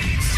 Peace.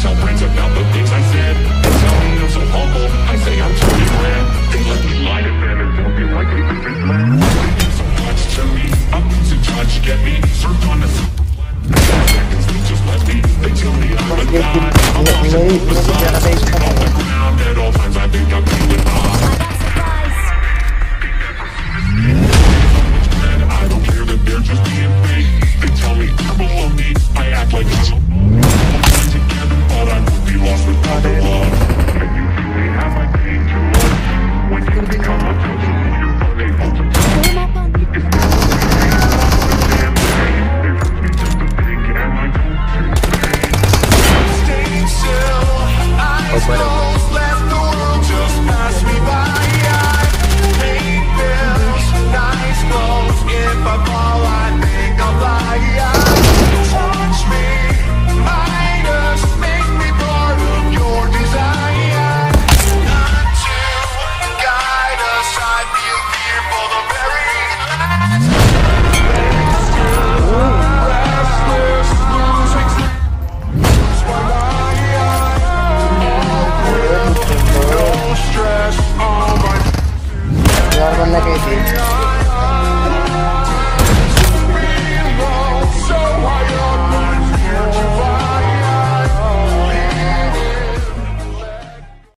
tell friends about the things I said And tell them I'm so humble. I say I'm totally glad. They let me lie to them and don't like They so much to me. I'm to judge, get me Served on a seconds, they just let me. They tell me I'm a god. I'm